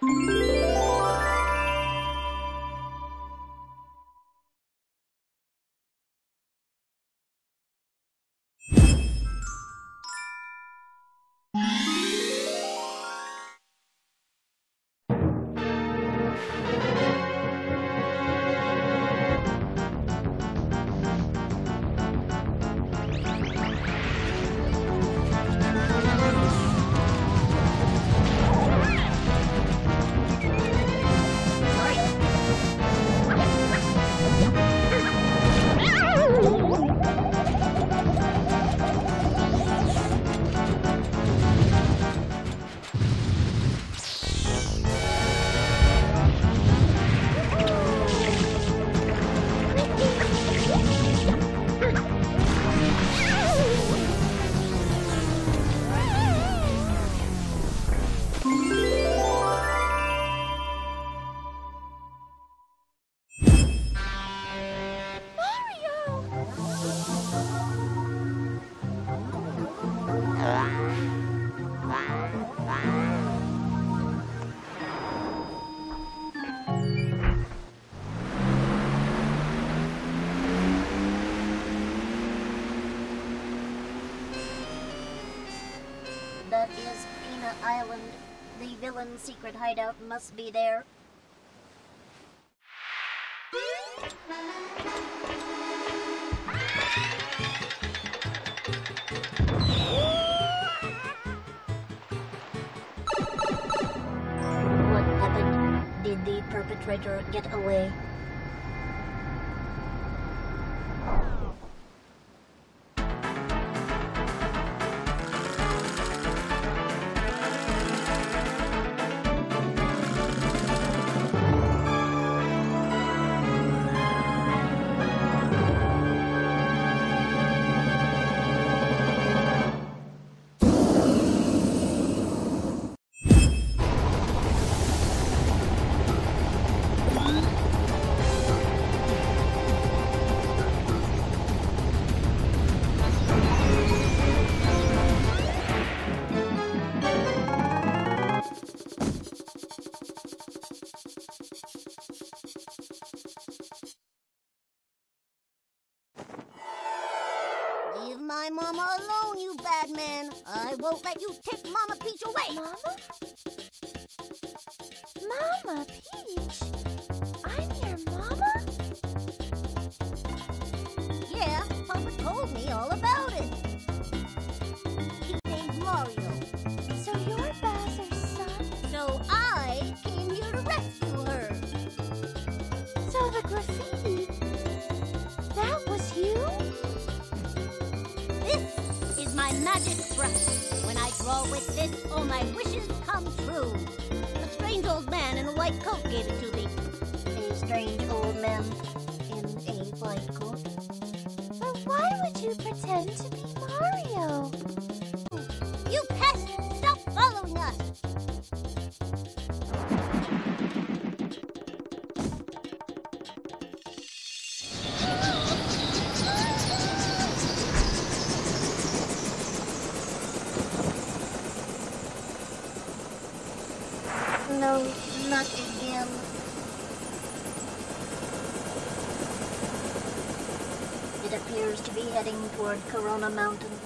you That is Pinna Island. The villain's secret hideout must be there. What happened? Did the perpetrator get away? My mama alone, you bad man. I won't let you take Mama Peach away. Mama? Mama Peach? With this, all my wishes come true. A strange old man in a white coat gave it to me. A strange old man in a white coat. But why would you pretend to be Mario? You pest! Stop following us! It appears to be heading toward Corona Mountain.